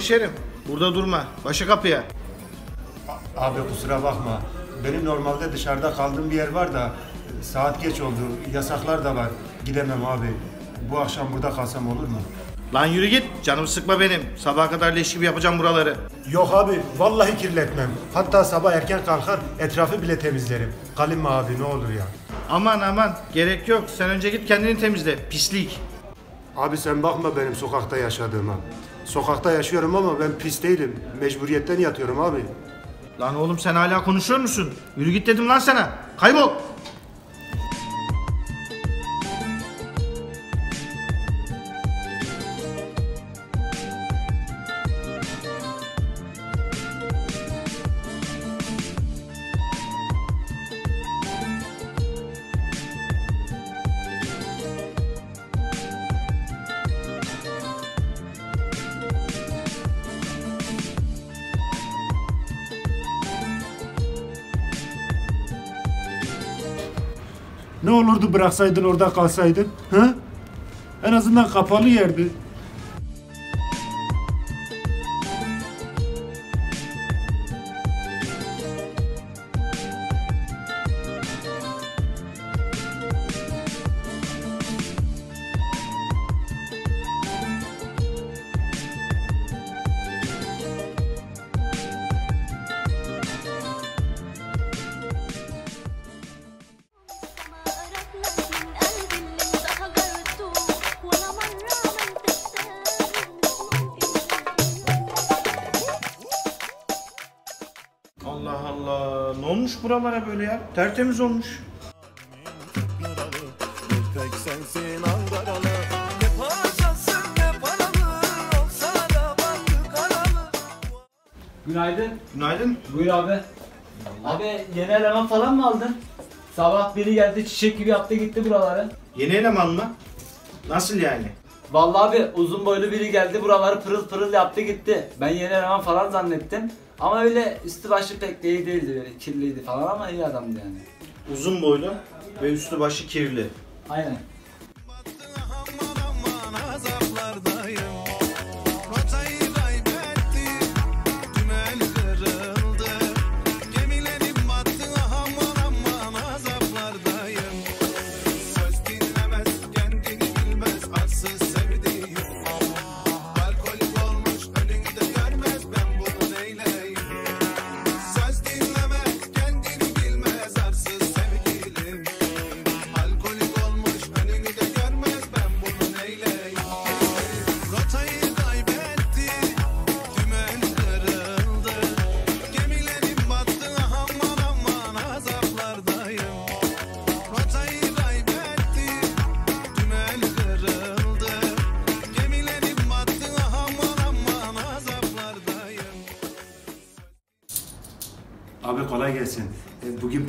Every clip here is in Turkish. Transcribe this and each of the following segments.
Hemşerim burada durma. Başı kapıya. Abi kusura bakma. Benim normalde dışarıda kaldığım bir yer var da saat geç oldu. Yasaklar da var. Gidemem abi. Bu akşam burada kalsam olur mu? Lan yürü git. Canımı sıkma benim. Sabaha kadar leş gibi yapacağım buraları. Yok abi vallahi kirletmem. Hatta sabah erken kalkar etrafı bile temizlerim. Kalim abi ne olur ya. Aman aman gerek yok. Sen önce git kendini temizle. Pislik. Abi sen bakma benim sokakta yaşadığıma. Sokakta yaşıyorum ama ben pis değilim. Mecburiyetten yatıyorum abi. Lan oğlum sen hala konuşuyor musun? Yürü git dedim lan sana. Kaybol. Ne olurdu bıraksaydın orada kalsaydın? Hı? En azından kapalı yerdi. Buralara böyle ya? Tertemiz olmuş. Günaydın. Günaydın. Buyur abi. Abi yeni eleman falan mı aldın? Sabah biri geldi çiçek gibi yaptı gitti buraları. Yeni eleman mı? Nasıl yani? Vallahi abi uzun boylu biri geldi buraları pırıl pırıl yaptı gitti. Ben yeni eleman falan zannettim. Ama öyle üstü başı pek de iyi değildi böyle kirliydi falan ama iyi adamdı yani. Uzun boylu ve üstü başı kirli. Aynen.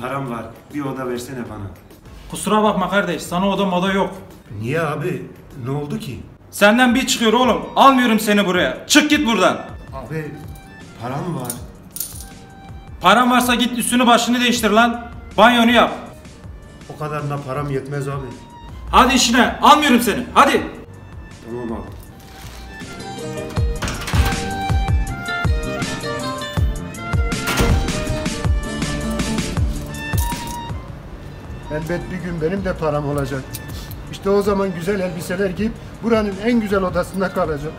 Param var. Bir oda versene bana. Kusura bakma kardeş sana oda moda yok. Niye abi? Ne oldu ki? Senden bir çıkıyor oğlum. Almıyorum seni buraya. Çık git buradan. Abi param var. Paran varsa git üstünü başını değiştir lan. Banyonu yap. O kadarına param yetmez abi. Hadi işine. Almıyorum seni. Hadi. Tamam abi. Elbet bir gün benim de param olacak. İşte o zaman güzel elbiseler giyip buranın en güzel odasında kalacağım.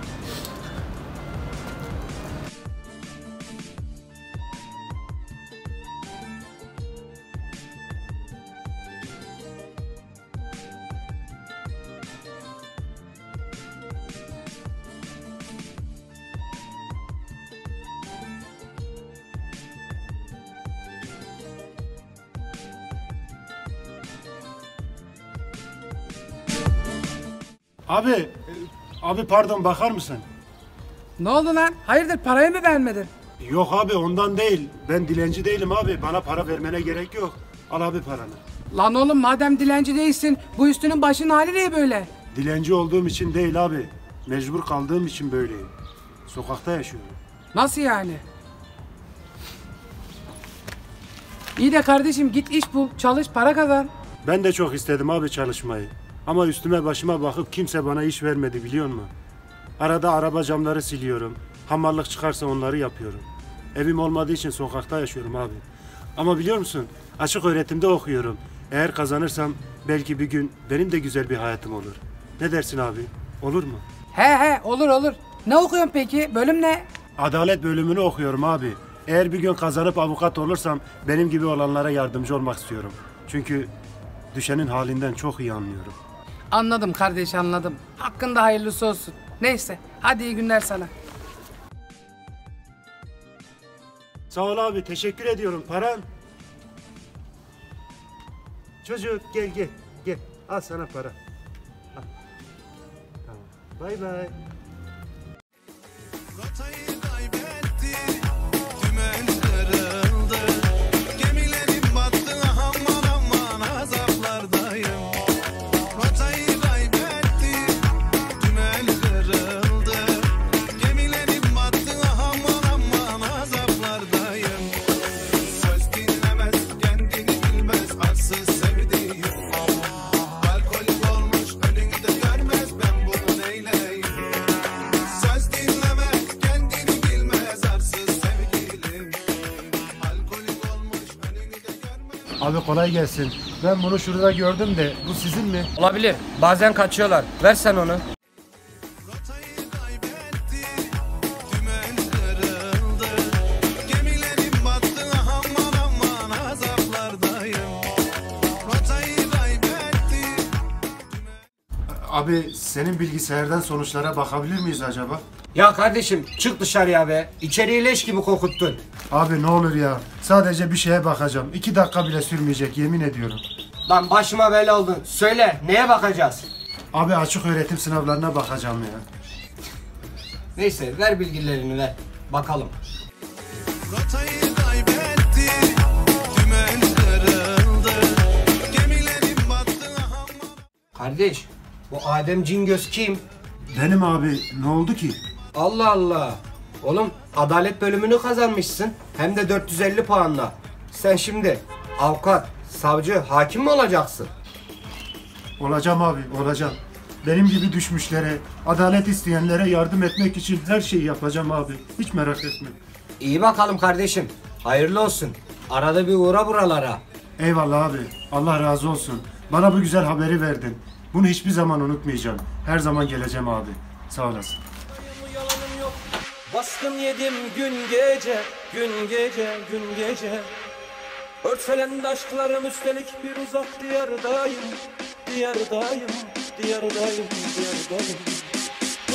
Abi, abi pardon bakar mısın? Ne oldu lan? Hayırdır parayı mı beğenmedin? Yok abi ondan değil. Ben dilenci değilim abi. Bana para vermene gerek yok. Al abi paranı. Lan oğlum madem dilenci değilsin bu üstünün başının hali niye böyle? Dilenci olduğum için değil abi. Mecbur kaldığım için böyleyim. Sokakta yaşıyorum. Nasıl yani? İyi de kardeşim git iş bul, çalış, para kazan. Ben de çok istedim abi çalışmayı. Ama üstüme başıma bakıp kimse bana iş vermedi biliyor musun? Arada araba camları siliyorum. Hamallık çıkarsa onları yapıyorum. Evim olmadığı için sokakta yaşıyorum abi. Ama biliyor musun? Açık öğretimde okuyorum. Eğer kazanırsam belki bir gün benim de güzel bir hayatım olur. Ne dersin abi? Olur mu? He he olur olur. Ne okuyorsun peki? Bölüm ne? Adalet bölümünü okuyorum abi. Eğer bir gün kazanıp avukat olursam benim gibi olanlara yardımcı olmak istiyorum. Çünkü düşenin halinden çok iyi anlıyorum. Anladım kardeş anladım. Hakkında hayırlısı olsun. Neyse hadi iyi günler sana. Sağ ol abi teşekkür ediyorum. Paran? Çocuk gel gel gel. Al sana para. Al. Tamam. Bay. Abi kolay gelsin. Ben bunu şurada gördüm de bu sizin mi? Olabilir. Bazen kaçıyorlar. Ver sen onu. Rotayı kaybetti, dümen kırıldı. Gemilerim battı, aman aman azaplardayım. Rotayı kaybetti, Abi senin bilgisayardan sonuçlara bakabilir miyiz acaba? Ya kardeşim çık dışarıya be. İçeriği leş gibi kokuttun. Abi ne olur ya. Sadece bir şeye bakacağım. İki dakika bile sürmeyecek yemin ediyorum. Lan başıma bela oldun. Söyle neye bakacağız? Abi açık öğretim sınavlarına bakacağım ya. Neyse ver bilgilerini ver. Bakalım. Kardeş bu Adem Cingöz kim? Benim abi ne oldu ki? Allah Allah. Oğlum adalet bölümünü kazanmışsın. Hem de 450 puanla. Sen şimdi avukat, savcı, hakim mi olacaksın? Olacağım abi olacağım. Benim gibi düşmüşlere, adalet isteyenlere yardım etmek için her şeyi yapacağım abi. Hiç merak etme. İyi bakalım kardeşim. Hayırlı olsun. Arada bir uğra buralara. Eyvallah abi. Allah razı olsun. Bana bu güzel haberi verdin. Bunu hiçbir zaman unutmayacağım. Her zaman geleceğim abi. Sağ olasın. Baskın yedim gün gece, gün gece, gün gece. Örtfelendi aşklarım üstelik bir uzak diyardayım Diyardayım, diyardayım, diyardayım.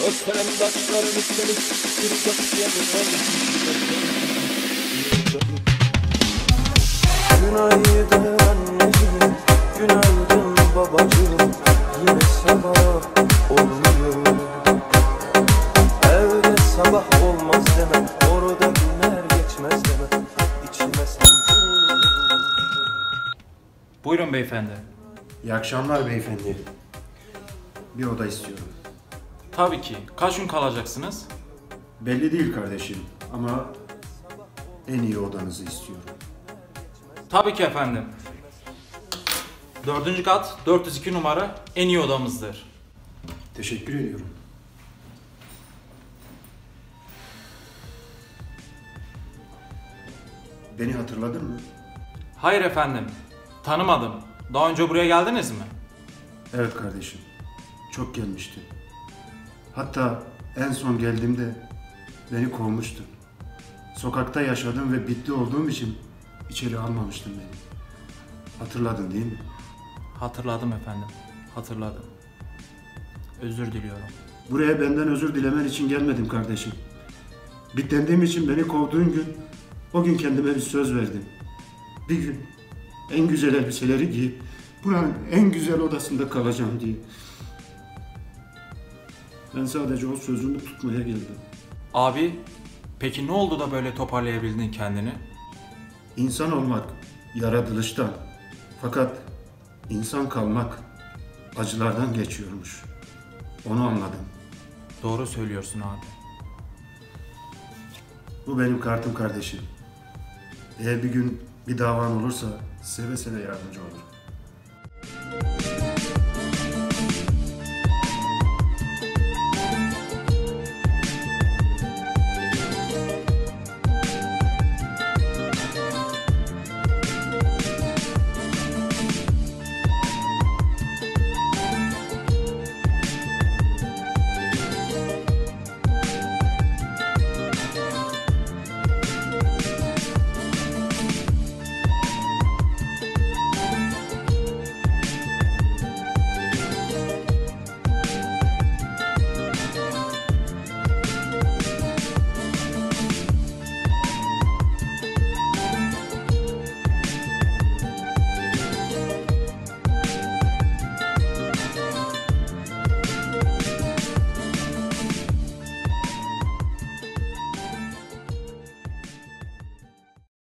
Örtfelendi aşklarım üstelik bir uzak diyardayım diyardayım. Günaydın anneciğim, günaydın babacığım. Yine sabah sabah olmaz deme Orada günler geçmez deme İçime Buyurun beyefendi. İyi akşamlar beyefendi. Bir oda istiyorum. Tabii ki. Kaç gün kalacaksınız? Belli değil kardeşim ama en iyi odanızı istiyorum. Tabii ki efendim. Dördüncü kat 402 numara en iyi odamızdır. Teşekkür ediyorum. Beni hatırladın mı? Hayır efendim. Tanımadım. Daha önce buraya geldiniz mi? Evet kardeşim. Çok gelmiştin. Hatta en son geldiğimde beni kovmuştun. Sokakta yaşadığım ve bitli olduğum için içeri almamıştın beni. Hatırladın değil mi? Hatırladım efendim. Hatırladım. Özür diliyorum. Buraya benden özür dilemen için gelmedim kardeşim. Bitlendiğim için beni kovduğun gün, o gün kendime bir söz verdim. Bir gün en güzel elbiseleri giyip buranın en güzel odasında kalacağım diye. Ben sadece o sözümü tutmaya geldim. Abi, peki ne oldu da böyle toparlayabildin kendini? İnsan olmak yaratılıştan fakat insan kalmak acılardan geçiyormuş. Onu anladım. Doğru söylüyorsun abi. Bu benim kartım kardeşim. Eğer bir gün bir davan olursa seve seve yardımcı olurum.